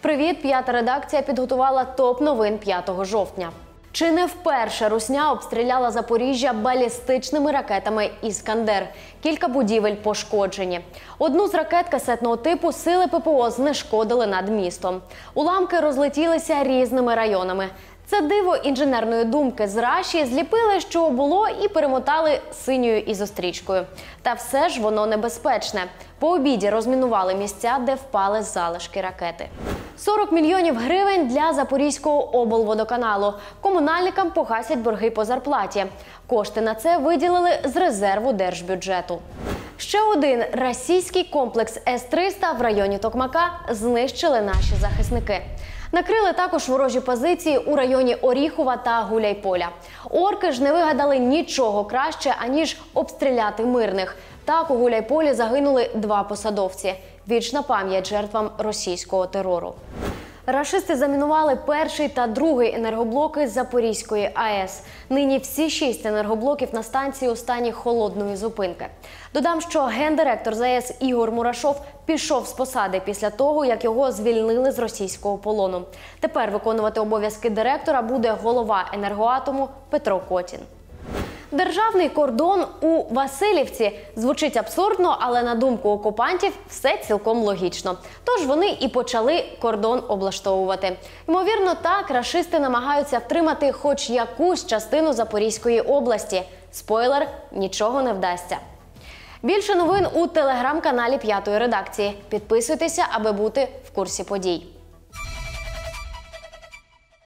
Привіт, п'ята редакція підготувала топ новин 5 жовтня. Чи не вперше Русня обстріляла Запоріжжя балістичними ракетами Іскандер? Кілька будівель пошкоджені. Одну з ракет касетного типу сили ППО знешкодили над містом. Уламки розлетілися різними районами. Це диво інженерної думки з Раші зліпили, що було, і перемотали синьою ізострічкою. Та все ж воно небезпечне. По обіді розмінували місця, де впали залишки ракети. 40 мільйонів гривень для Запорізького облводоканалу. Комунальникам погасять борги по зарплаті. Кошти на це виділили з резерву держбюджету. Ще один російський комплекс С-300 в районі Токмака знищили наші захисники. Накрили також ворожі позиції у районі Оріхова та Гуляйполя. Орки ж не вигадали нічого краще аніж обстріляти мирних. Так у Гуляйполі загинули два посадовці. Вічна пам'ять жертвам російського терору. Рашисти замінували перший та другий енергоблоки Запорізької АЕС. Нині всі шість енергоблоків на станції у стані холодної зупинки. Додам, що гендиректор ЗАЕС Ігор Мурашов пішов з посади після того, як його звільнили з російського полону. Тепер виконувати обов'язки директора буде голова енергоатому Петро Котін. Державний кордон у Васильівці звучить абсурдно, але на думку окупантів все цілком логічно. Тож вони і почали кордон облаштовувати. Ймовірно, так рашисти намагаються втримати хоч якусь частину Запорізької області. Спойлер нічого не вдасться. Більше новин у телеграм-каналі П'ятої редакції. Підписуйтеся, аби бути в курсі подій.